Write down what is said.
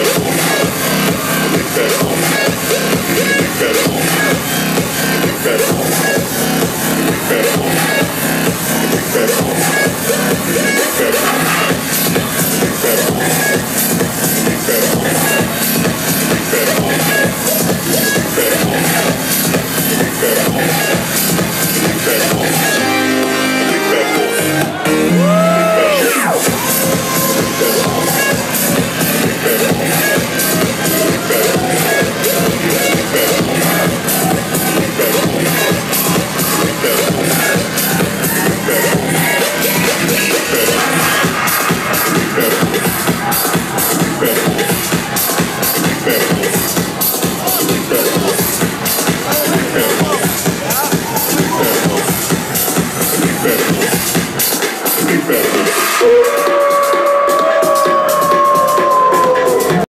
Incredible.